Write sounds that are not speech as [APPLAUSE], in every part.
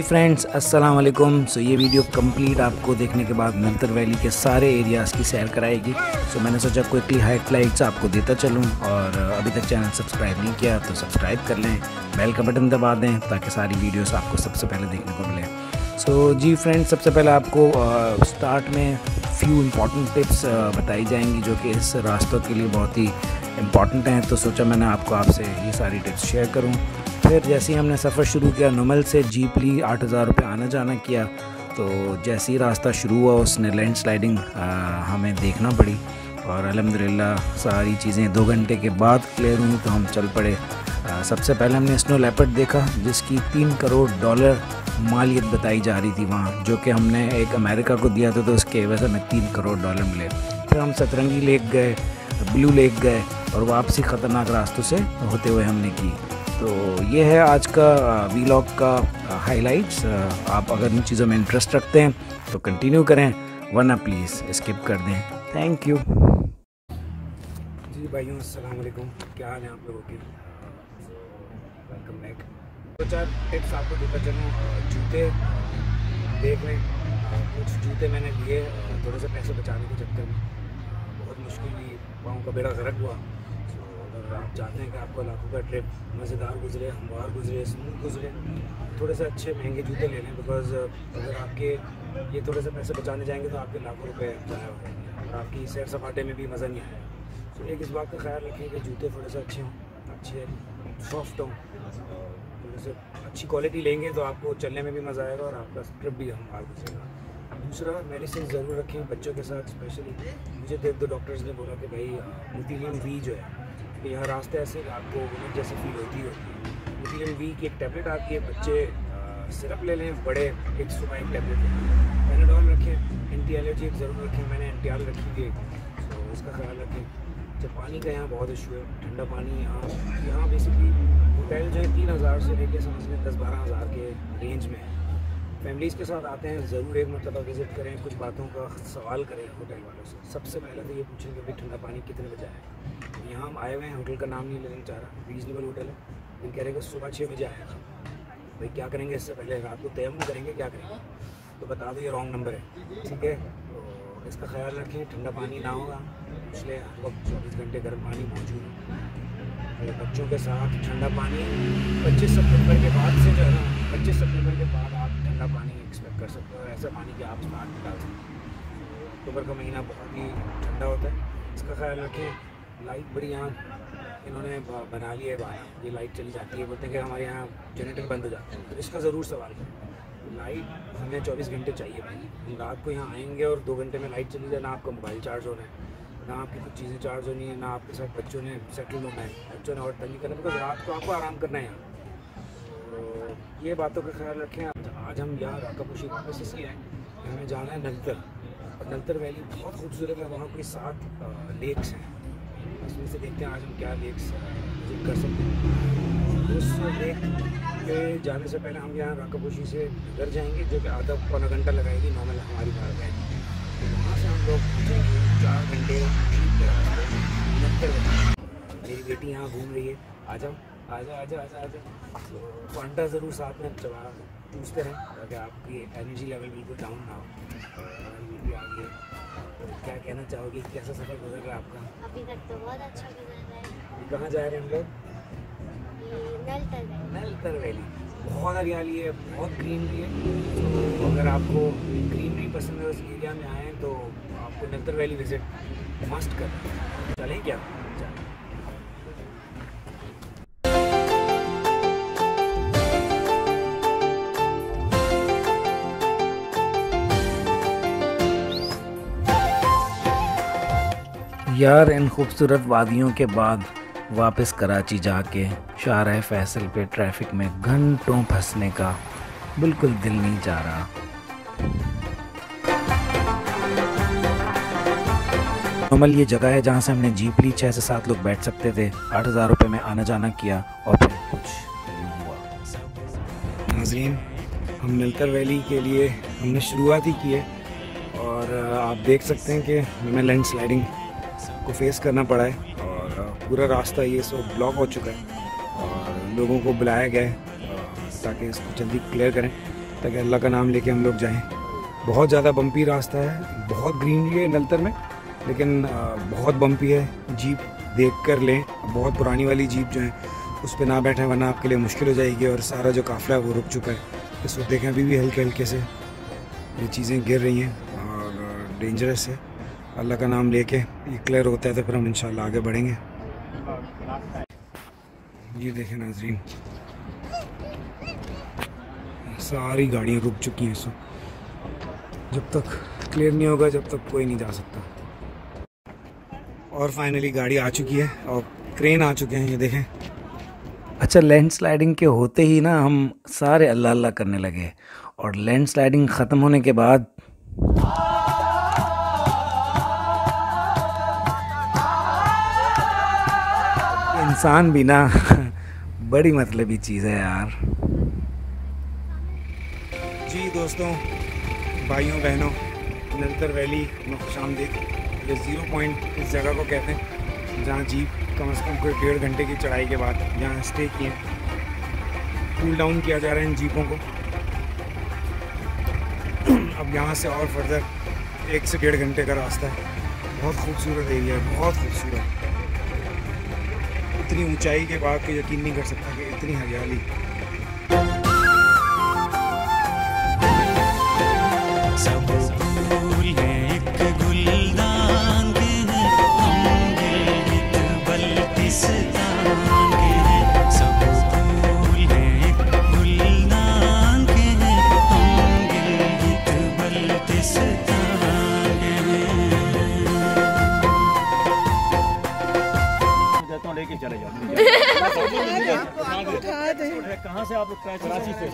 जी friends अस्सलाम वालेकुम। सो ये वीडियो कंप्लीट आपको देखने के बाद नलतर वैली के सारे एरियाज़ की सैर कराएगी। सो so, मैंने सोचा क्विकली हाइलाइट्स आपको देता चलूँ और अभी तक चैनल सब्सक्राइब नहीं किया तो सब्सक्राइब कर लें बेल का बटन दबा दें ताकि सारी वीडियोस आपको सबसे पहले देखने को मिले। सो so, जी फ्रेंड्स सबसे पहले आपको स्टार्ट में फ्यू इंपॉर्टेंट टिप्स बताई जाएँगी जो कि इस रास्तों के लिए बहुत ही इंपॉर्टेंट हैं। तो सोचा मैंने आपको आपसे ये सारी टिप्स शेयर करूँ। फिर जैसे ही हमने सफ़र शुरू किया नुमल से जीप ली आठ हज़ार रुपये आना जाना किया तो जैसे ही रास्ता शुरू हुआ उसने लैंड स्लाइडिंग हमें देखना पड़ी और अलहमदिल्ला सारी चीज़ें दो घंटे के बाद क्लियर हुई तो हम चल पड़े। आ, सबसे पहले हमने स्नो लेपर्ड देखा जिसकी तीन करोड़ डॉलर मालियत बताई जा रही थी वहाँ जो कि हमने एक अमेरिका को दिया था तो उसके वजह हमें तीन करोड़ डॉलर मिले। फिर हम सतरंगी लेक गए ब्लू लेक गए और वापसी ख़तरनाक रास्तों से होते हुए हमने की। तो ये है आज का वीलॉग का हाइलाइट्स आप अगर इन चीज़ों में इंटरेस्ट रखते हैं तो कंटिन्यू करें, वरना प्लीज़ स्किप कर दें। थैंक यू जी भाइयों, अस्सलाम वालेकुम। क्या हाल है आप लोगों के? वेलकम बैक दो चार टिप्स आपको चलूँ जूते। देख लें कुछ जूते मैंने लिए थोड़े से पैसे बचाने के चक्कर में। बहुत मुश्किल हुई पाँव का बेड़ा गर्क हुआ। अगर आप चाहते हैं कि आपका लाखों का ट्रिप मज़ेदार गुजरे, हमवार गुजरे स्मूथ गुजरे, थोड़े से अच्छे महँगे जूते ले लें बिकॉज़ अगर आपके ये थोड़े से पैसे बचाने जाएँगे तो आपके लाखों रुपए जाया हो और आपकी सैर सपाटे में भी मज़ा नहीं आएगा तो एक इस बात का ख्याल रखें कि जूते थोड़े से अच्छे हों, अच्छे सॉफ्ट हों, थोड़े से अच्छी क्वालिटी लेंगे तो आपको चलने में भी मज़ा आएगा और आपका ट्रिप भी हमवार गुजरेगा। दूसरा मेडिसिन ज़रूर रखें बच्चों के साथ स्पेशली मुझे देख दो डॉक्टर्स ने बोला कि भाई मुतीलियम वी जो है कि यहाँ रास्ते ऐसे आपको वोमिट जैसी फील होती होती है। मुतीलियम वी की एक टैबलेट आती है, बच्चे सिरप ले लें, बड़े, एक सुबह एक टैबलेट पैनाडॉल रखें एंटी एलर्जी एक ज़रूर रखें, मैंने एंटी आल रखी थी तो इसका ख्याल रखें, जब पानी का यहाँ बहुत इशू है, ठंडा पानी यहाँ यहाँ बेसिकली होटल जो है तीन हज़ार से लेके समझ लें दस बारह हज़ार के रेंज में है। फैमिलीज़ के साथ आते हैं, ज़रूर एक मतलब विज़िट करें, कुछ बातों का सवाल करें होटल वालों से। सबसे पहले तो ये पूछें कि भाई ठंडा पानी कितने बजे आए यहाँ हम आए हुए हैं होटल का नाम नहीं लेना चाह रहा रीजनेबल होटल है। लेकिन कह रहे हैं कि सुबह छः बजे आएगा भाई, क्या करेंगे इससे पहले? रात को तयम करेंगे, क्या करेंगे? तो बता दो, ये रॉन्ग नंबर है। ठीक है? तो इसका ख्याल रखें, ठंडा पानी ना होगा। पिछले हर वक्त चौबीस घंटे गर्म पानी मौजूद है। मेरे बच्चों के साथ ठंडा पानी पच्चीस सितंबर के बाद से जो है ना, पच्चीस सितंबर के बाद आप ठंडा पानी एक्सपेक्ट कर सकते हो। ऐसा पानी कि आप स्मार्ट में डाल सकते अक्टूबर का महीना बहुत ही ठंडा होता है। इसका ख्याल रखें लाइट बड़ी यहाँ इन्होंने बना ली है बाहर। ये लाइट चली जाती है। बोलते हैं कि हमारे यहाँ जनरेटर बंद हो जाते हैं। तो इसका ज़रूर सवाल करें लाइट हमें चौबीस घंटे चाहिए भाई। हम रात को यहाँ आएँगे और दो घंटे में लाइट चली जाए, ना आपका मोबाइल चार्ज होना है, ना आपकी कुछ चीज़ें चार्ज होनी है, ना आपके साथ बच्चों ने सेटल होना है। बच्चों ने और तंगी करना बिकॉज़ रात को आपको आराम करना है यहाँ। तो ये बातों का ख्याल रखें। आज हम यहाँ राकापुशी वापस इसलिए आए हमें जाना है नलतर और नलतर वैली बहुत खूबसूरत है, वहाँ कोई सात लेक्स हैं। उसमें से देखते हैं आज हम क्या लेक्स विज़िट कर सकते हैं। उस लेक पे जाने से पहले हम यहाँ राकापुशी से घर जाएँगे, जो कि आधा पौना घंटा लगाएगी नॉर्मल हमारी बाहर जाएगी तो वहाँ से हम लोग पहुँचेंगे, चार घंटे मेरी बेटी यहाँ घूम रही है। आ जाओ आजा आजा आजा आजा। तो फांटा ज़रूर साथ में चला पूछते रहें ताकि आपकी एनर्जी लेवल बिल्कुल डाउन ना हो क्या कहना चाहोगे कैसा सफ़र गुजर रहा है आपका? अभी तक तो बहुत अच्छा गुजर रहा है। कहाँ जा रहे हैं हम लोग? नलतर वैली बहुत हरियाली है बहुत ग्रीनरी है। तो अगर आपको ग्रीनरी पसंद है उस एरिया में आएँ तो आपको नलतर वैली विज़िट मस्ट कर चलें क्या? चलें। यार, इन खूबसूरत वादियों के बाद वापस कराची जाके शाह फैसल पे ट्रैफ़िक में घंटों फंसने का बिल्कुल दिल नहीं जा रहा। नॉर्मल ये जगह है जहाँ से हमने जीप ली छः से सात लोग बैठ सकते थे। आठ हज़ार रुपये में आना जाना किया और फिर कुछ हुआ। नाजरीन, हम नलकर वैली के लिए हमने शुरुआत ही की है और, आप देख सकते हैं कि हमें लैंड स्लाइडिंग को फेस करना पड़ा है। और पूरा रास्ता ये सब ब्लॉक हो चुका है। और लोगों को बुलाया गया है, ताकि इसको जल्दी क्लियर करें, ताकि अल्लाह का नाम लेके हम लोग जाएँ। बहुत ज़्यादा बम्पी रास्ता है, बहुत ग्रीनरी है नलतर में, लेकिन बहुत बम्पी है। जीप देख कर लें, बहुत पुरानी वाली जीप जो है, उस पर ना बैठें वरना आपके लिए मुश्किल हो जाएगी, और सारा जो काफ़िला है वो रुक चुका है। इस वक्त देखें अभी भी हल्के हल्के से ये चीज़ें गिर रही हैं, और डेंजरस है। अल्लाह का नाम लेके ये क्लियर होता है तो फिर हम इंशाल्लाह आगे बढ़ेंगे। ये देखें नाजरीन, सारी गाड़ियाँ रुक चुकी हैं वक्त जब तक क्लियर नहीं होगा, जब तक कोई नहीं जा सकता। और फाइनली गाड़ी आ चुकी है और क्रेन आ चुके हैं, ये देखें। अच्छा लैंड स्लाइडिंग के होते ही ना हम सारे अल्लाह अल्लाह करने लगे और लैंड स्लाइडिंग ख़त्म होने के बाद इंसान भी ना, [LAUGHS] बड़ी मतलबी चीज़ है यार। जी दोस्तों, भाइयों, बहनों नलतर वैली में खुश आमदीद ये ज़ीरो पॉइंट इस जगह को कहते हैं, जहाँ जीप कम से कम कोई डेढ़ घंटे की चढ़ाई के बाद यहाँ स्टे किए कूल डाउन किया जा रहा है इन जीपों को। अब यहाँ से और फर्दर एक से डेढ़ घंटे का रास्ता है। बहुत खूबसूरत एरिया है, बहुत खूबसूरत। इतनी ऊंचाई के बाद के यकीन नहीं कर सकता कि इतनी हरियाली। सब कहाँ से आप कराची से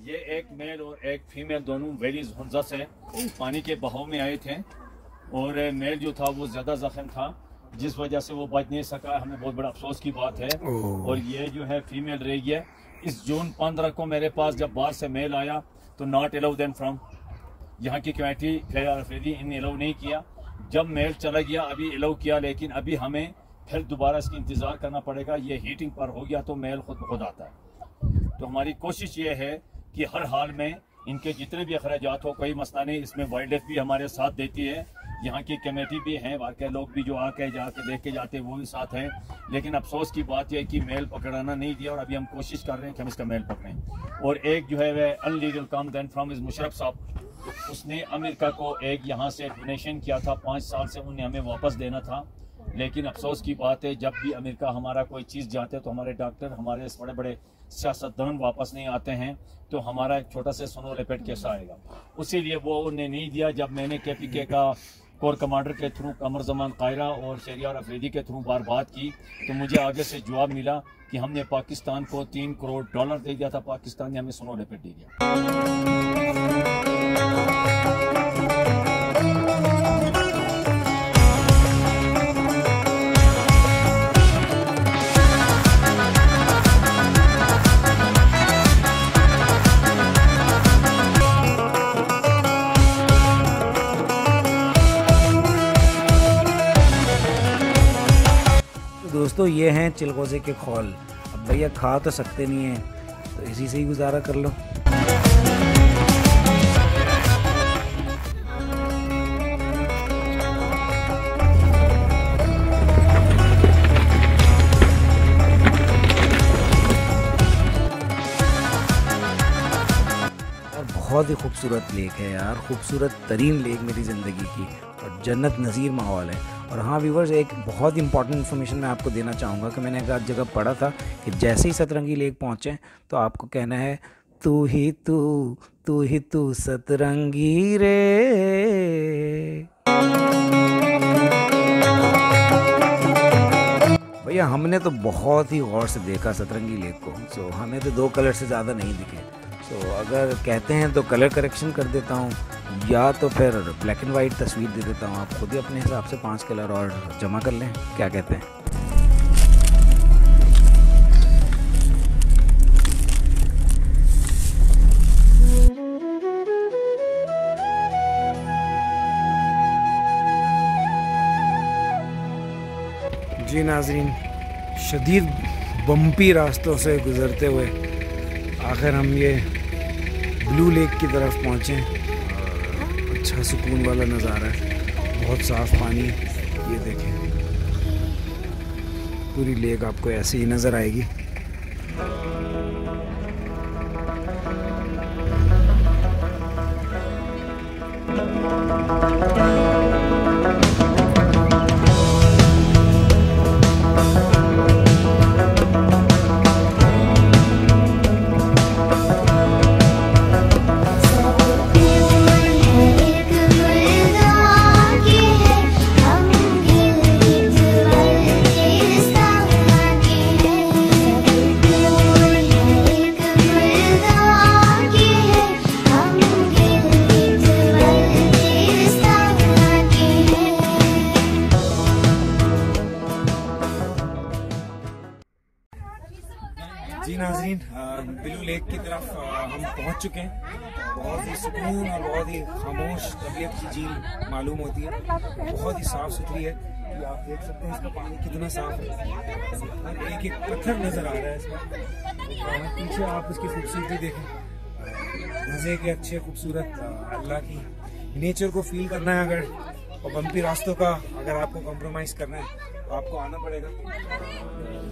ये एक मेल और एक फीमेल दोनों वेरी हुंजा से पानी के बहाव में आए थे और मेल जो था वो ज़्यादा जख्म था जिस वजह से वो बच नहीं सका। हमें बहुत बड़ा अफसोस की बात है। और ये जो है फीमेल रही है इस जून पंद्रह को मेरे पास जब बाहर से मेल आया तो नॉट अलाउ देन फ्रॉम यहाँ की कमेटी अफरीदी इन अलाउ नहीं किया। जब मेल चला गया, अभी अलाउ किया, लेकिन अभी हमें फिर दोबारा इसकी इंतज़ार करना पड़ेगा। ये हीटिंग पर हो गया तो मेल खुद खुद आता है। तो हमारी कोशिश ये है कि हर हाल में इनके जितने भी अखराज हो, कोई मसला नहीं, इसमें वाइल्ड लाइफ भी हमारे साथ देती है। यहाँ की कमेटी भी हैं वाकई लोग भी जो आके जाके देख के जाते हैं, वो भी साथ हैं। लेकिन अफसोस की बात यह है कि मेल पकड़ाना नहीं दिया और अभी हम कोशिश कर रहे हैं कि हम इसका मेल पकड़ें। और एक जो है, वह अनलीगल कम दैन फ्राम इज़ मुशरफ साहब, उसने अमेरिका को एक यहाँ से डोनेशन किया था, पाँच साल से उन्हें हमें वापस देना था। लेकिन अफसोस की बात है, जब भी अमेरिका हमारा कोई चीज़ जाते तो हमारे डॉक्टर हमारे बड़े बड़े सियासतदान वापस नहीं आते हैं तो हमारा एक छोटा सा सोनो रिपेट कैसा आएगा। उसी लिए वो उन्हें नहीं दिया, जब मैंने के पी के का कोर कमांडर के थ्रू कमर जमान कायरा और शरियार अफरीदी के थ्रू बार बात की तो मुझे आगे से जवाब मिला कि हमने पाकिस्तान को तीन करोड़ डॉलर दे दिया था। पाकिस्तान ने हमें सोनो रिपेट दे दिया। दोस्तों, ये हैं चिलगोज़े के खोल। अब भैया खा तो सकते नहीं हैं तो इसी से ही गुजारा कर लो। बहुत ही खूबसूरत लेक है यार, खूबसूरत तरीन लेक मेरी ज़िंदगी की और जन्नत नज़ीर माहौल है। और हाँ व्यूवर्स एक बहुत इंपॉर्टेंट इन्फॉर्मेशन मैं आपको देना चाहूँगा कि मैंने एक जगह पढ़ा था कि जैसे ही सतरंगी लेक पहुँचें तो आपको कहना है, तू ही तू तू ही तू सतरंगी रे। भैया, हमने तो बहुत ही गौर से देखा सतरंगी लेक को। सो हमें तो दो कलर से ज़्यादा नहीं दिखे। तो अगर कहते हैं तो कलर करेक्शन कर देता हूँ, या तो फिर ब्लैक एंड वाइट तस्वीर दे देता हूँ। आप खुद ही अपने हिसाब से पाँच कलर और जमा कर लें। क्या कहते हैं? जी नाजरीन, शदीद बम्पी रास्तों से गुज़रते हुए आखिर हम ये ब्लू लेक की तरफ़ पहुँचे। अच्छा सुकून वाला नज़ारा है। बहुत साफ़ पानी ये देखें। पूरी लेक आपको ऐसे ही नज़र आएगी। एक लेक की तरफ़ हम पहुँच चुके हैं। बहुत ही सुकून और बहुत ही खामोश तबीयत की झील मालूम होती है। बहुत ही साफ़ सुथरी है आप देख सकते हैं, इसका पानी कितना साफ़ है। एक एक पत्थर नज़र आ रहा है इसमें। पीछे आप इसकी खूबसूरती देखें। मज़े के अच्छे, खूबसूरत अल्लाह की। नेचर को फील करना है अगर। और बम्पी रास्तों का अगर आपको कॉम्प्रोमाइज़ करना है तो आपको आना पड़ेगा।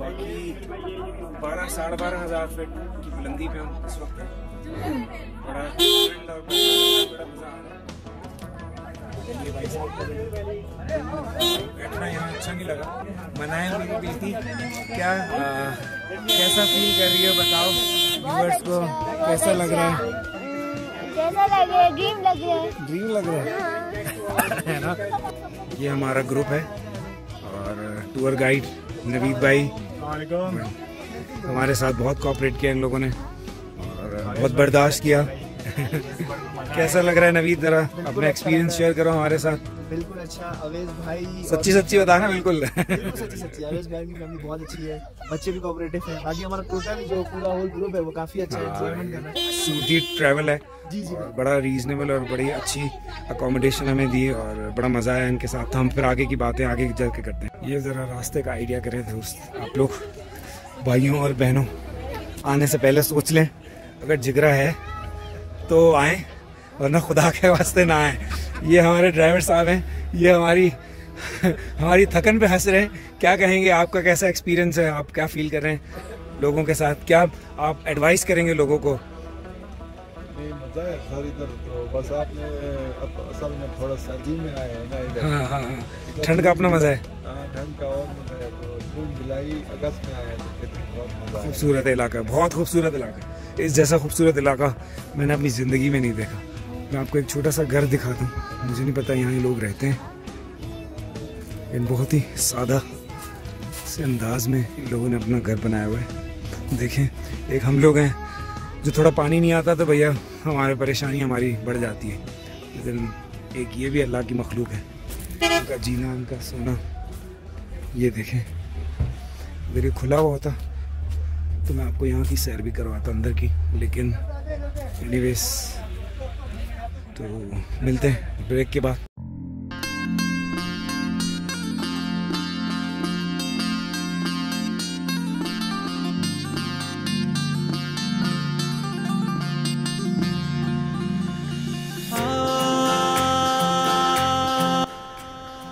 बाकी बारह साढ़े बारह हज़ार फीट की बुलंदी पे हम इस वक्त बड़ा और बड़ा मज़ा आ है। ये भाई साहब बैठना यहाँ अच्छा नहीं लगा। मनाए मेरी बेटी। क्या आ, कैसा फील कर रही है बताओ? व्यूअर्स को कैसा लग रहा है? कैसा लगे ड्रीम लगे ड्रीम लग रहा है। [LAUGHS] है ना? ये हमारा ग्रुप है और टूर गाइड नवीद भाई। हमारे साथ बहुत कॉपरेट किया इन लोगों ने और बहुत बर्दाश्त किया। [LAUGHS] कैसा लग रहा है नवीद? जरा अपना एक्सपीरियंस शेयर करो हमारे साथ। बिल्कुल अच्छा अवेज भाई सच्ची सच्ची बताना बिल्कुल। बिल्कुल सच्ची सच्ची अवेज भाई की फैमिली बहुत अच्छी है बच्चे भी कोऑपरेटिव हैं। बाकी हमारा टोटल जो पूरा होल ग्रुप है वो काफ़ी अच्छा एंजॉयमेंट कर रहा है। सूटी ट्रैवल है। जी जी बड़ा रीजनेबल और बड़ी अच्छी अकोमोडेशन हमें दी और बड़ा मज़ा आया इनके साथ। तो हम फिर आगे की बातें आगे जाके करते हैं। ये ज़रा रास्ते का आइडिया करें दोस्त आप लोग भाइयों और बहनों। आने से पहले सोच लें अगर जिगरा है तो आए वरना खुदा के वास्ते ना आए। ये हमारे ड्राइवर साहब हैं ये हमारी हमारी थकन पे हंस रहे हैं। क्या कहेंगे आपका कैसा एक्सपीरियंस है? आप क्या फील कर रहे हैं लोगों के साथ? क्या आप एडवाइस करेंगे लोगों को? तो। बस आपने असल में थोड़ा सर्दी में आए हैं ना इधर। हाँ हाँ हाँ। ठंड का अपना मज़ा है। हाँ, ठंड का और मज़ा है तो जून जुलाई अगस्त में आए हैं तो खूबसूरत इलाका बहुत खूबसूरत इलाका। है इस जैसा खूबसूरत इलाका मैंने अपनी ज़िंदगी में नहीं देखा। मैं आपको एक छोटा सा घर दिखाता हूँ। मुझे नहीं पता यहाँ ये लोग रहते हैं। इन बहुत ही सादा से अंदाज में लोगों ने अपना घर बनाया हुआ है। देखें, एक हम लोग हैं जो थोड़ा पानी नहीं आता तो भैया हमारे परेशानी हमारी बढ़ जाती है। लेकिन एक ये भी अल्लाह की मखलूक है। उनका जीना, उनका सोना, ये देखें अगर ये खुला हुआ होता। तो मैं आपको यहाँ की सैर भी करवाता अंदर की, लेकिन एनीवेज तो मिलते हैं ब्रेक के बाद।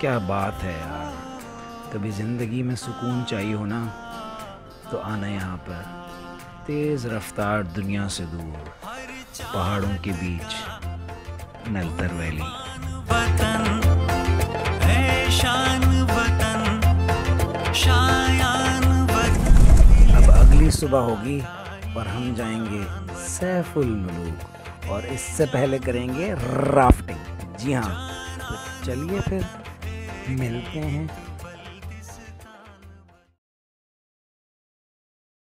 क्या बात है यार। कभी ज़िंदगी में सुकून चाहिए हो ना तो आना यहाँ पर। तेज़ रफ्तार दुनिया से दूर पहाड़ों के बीच नलतर वैली। वतन शान वतन। अब अगली सुबह होगी और हम जाएँगे सैफुल मुलूक और इससे पहले करेंगे राफ्टिंग। जी हाँ तो चलिए फिर मिलते हैं।